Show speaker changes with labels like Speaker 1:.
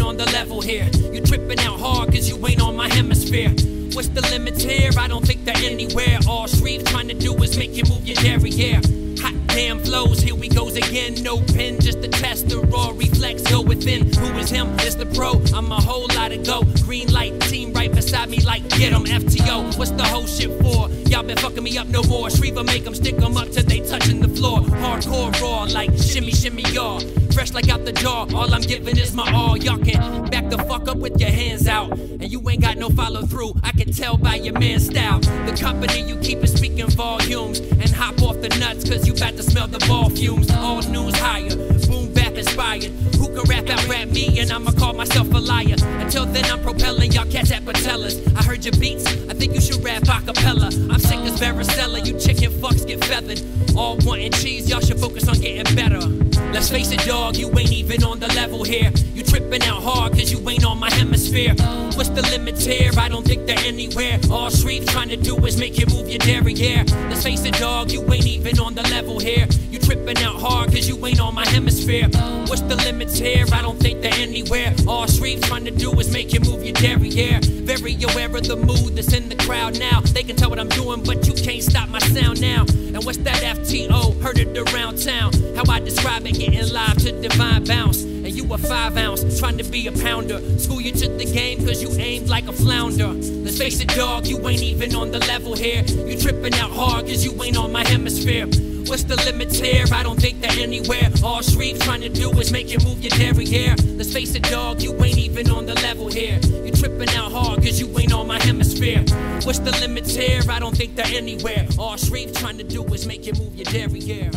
Speaker 1: on the level here. You tripping out hard cause you ain't on my hemisphere. What's the limits here? I don't think they're anywhere. All Shreve trying to do is make you move your derriere. Hot damn flows, here we goes again. No pen, just a test, the raw reflex go within. Who is him? It's the pro. I'm a whole lot of go. Green light, team right beside me, like get 'em. FTO, what's the whole shit for? Y'all been fucking me up no more. Shriva make 'em stick 'em up till they touching the floor. Hardcore raw, like shimmy, shimmy, y'all. Fresh like out the jar, all I'm giving is my all. Y'all can back the fuck up with your hands out. And you ain't got no follow through, I can tell by your man style. The company you keep is speaking volumes. And hop off the nuts, cause you about to smell the ball fumes. All news higher, boom bap inspired. Who can rap out rap me, and I'ma call myself a liar. Until then, I'm propelling y'all cats at Patellas. I heard your beats, I think you should rap a cappella. I'm sick as varicella, you chicken fucks get feathered. All wanting cheese, y'all should focus on getting better. Let's face it, dog, you ain't even on the level here. You tripping out hard cause you ain't on my hemisphere. What's the limits here? I don't think they're anywhere. All Shreve trying to do is make you move your derriere. Let's face it, dog, you ain't even on the level here. You tripping out hard cause you ain't on my hemisphere. What's the limits here? I don't think they're anywhere. All Shreve trying to do is make you move your derriere. Very aware of the mood that's in the crowd now. They can tell what I'm doing, but you can't stop my sound now. And what's that FTO? Heard it around town. Describe it, getting live to divine bounce. And you a five ounce, trying to be a pounder. School you to the game cause you aimed like a flounder. Let's face it, dog, you ain't even on the level here. You tripping out hard cause you ain't on my hemisphere. What's the limits here? I don't think they're anywhere. All Shreve trying to do is make you move your derriere. Let's face it, dog, you ain't even on the level here. You tripping out hard cause you ain't on my hemisphere. What's the limits here? I don't think they're anywhere. All Shreve trying to do is make you move your derriere.